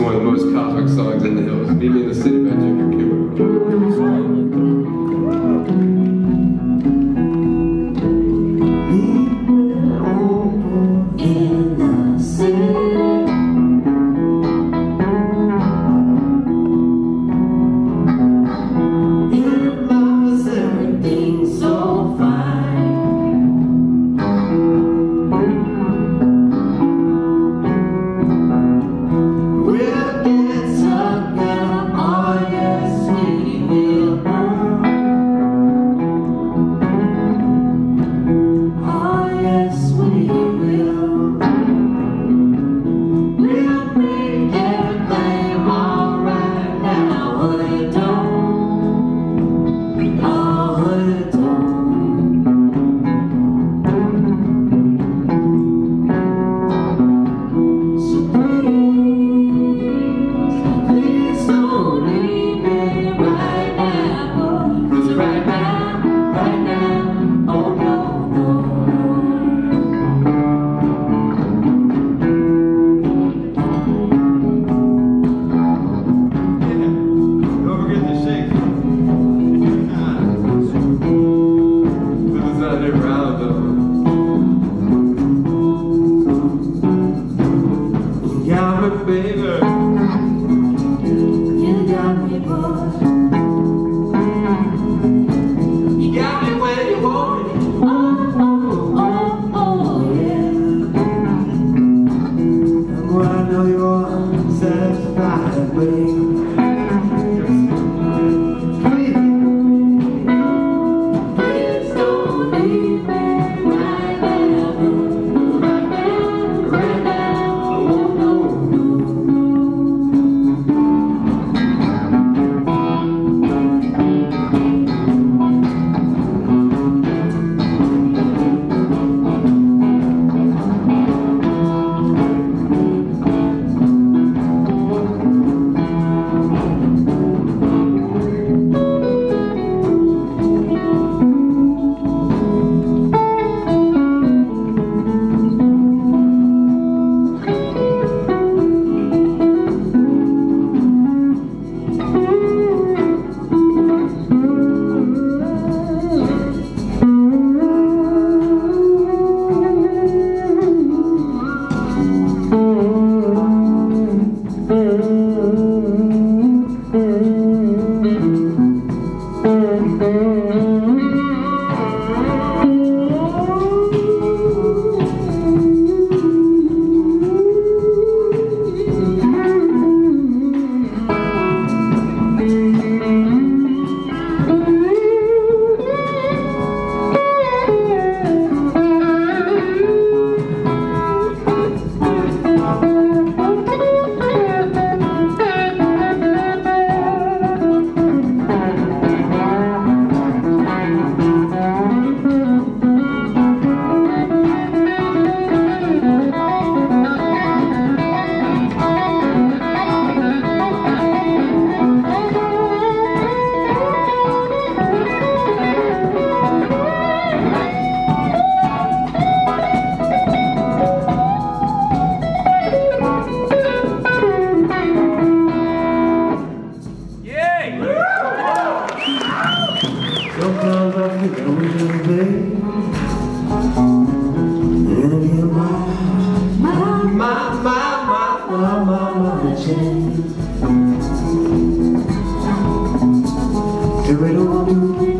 one of the most cosmic songs in the hills. Meet me in the city by Junior Kimbrough. You got me, baby. You got me, boy. Don't do no more.